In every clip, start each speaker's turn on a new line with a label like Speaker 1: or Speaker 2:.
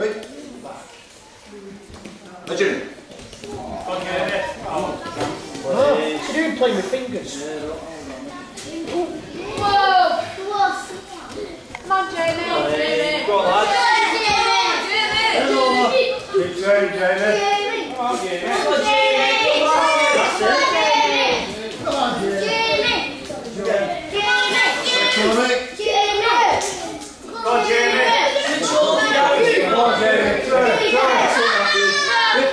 Speaker 1: Right? Legend.
Speaker 2: Oh, I didn't play my fingers.
Speaker 3: Whoa! Come on, Jamie. Jamie.
Speaker 4: Go on, lads.
Speaker 3: Jamie.
Speaker 4: Keep training, Jamie.
Speaker 3: Jamie.
Speaker 4: Come on, Jamie.
Speaker 3: Come on, Jamie.
Speaker 4: That's it.
Speaker 3: Come on, Jamie. Jamie.
Speaker 1: Come on, mate.
Speaker 3: Jamie.
Speaker 4: Go on, Jamie. Come on, Jamie. Try it, try it. Rip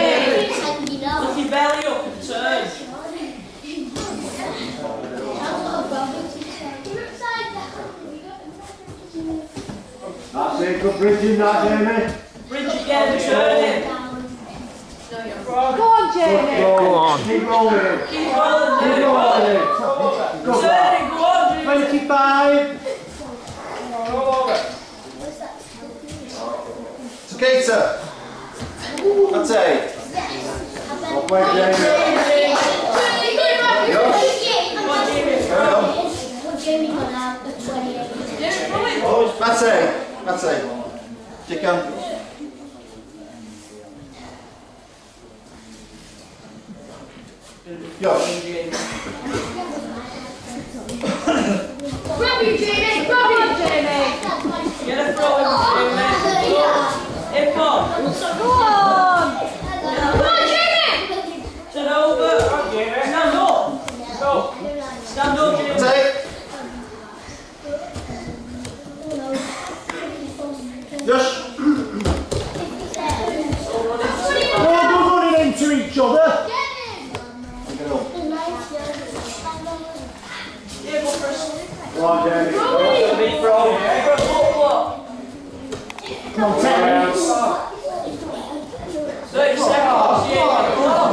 Speaker 4: That's it. Good bridging that, Jamie.
Speaker 5: Bridge again, turn it.
Speaker 3: Go on, Jamie.
Speaker 4: Go on. Keep rolling.
Speaker 5: Keep rolling,
Speaker 4: Keep
Speaker 5: Jamie.
Speaker 4: rolling. Go
Speaker 5: Turn it, go on, Jamie.
Speaker 4: 25.
Speaker 1: It's okay, sir. That's eight.
Speaker 4: Well played, Jamie.
Speaker 1: Carry on. That's eight. That's eight. Chicken. Josh.
Speaker 3: Grab you, Jamie. Grab you, Jamie.
Speaker 5: Get a throw in, Jamie. Hip on.
Speaker 3: Go on. Come on, Jamie.
Speaker 5: Turn over. Stand up. Stand up,
Speaker 1: That's
Speaker 5: Jamie.
Speaker 1: eight. Josh.
Speaker 2: Oh, don't run into each other.
Speaker 1: Take it home.
Speaker 5: Yeah, go for a
Speaker 4: Go on, Jamie.
Speaker 5: big throw. For a foot block.
Speaker 2: Come on, ten minutes.
Speaker 5: 30 seconds, Jamie. Come on.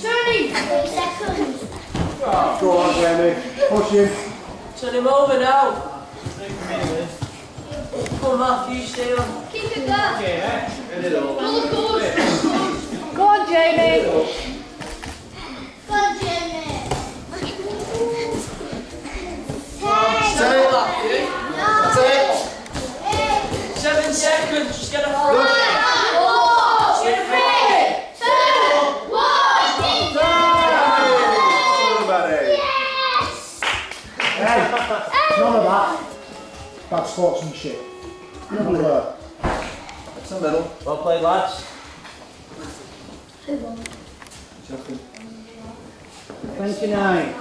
Speaker 3: Turning.
Speaker 4: Go on, Jamie. Push him.
Speaker 5: Turn him over now. Come on, Matthew, stay on.
Speaker 3: Keep it there.
Speaker 4: Get it up.
Speaker 3: Good, good. Go on, Jamie.
Speaker 1: That's eight. That's eight.
Speaker 5: Seven seconds, just get a throw.
Speaker 1: Josh. Everybody.
Speaker 2: Hey, none of that. Bad sportsmanship. None of that.
Speaker 1: It's the middle.
Speaker 4: Well played, lads.
Speaker 1: Chucking.
Speaker 2: 29.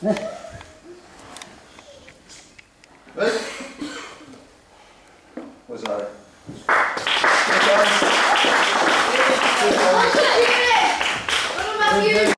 Speaker 1: That's Good? Was I?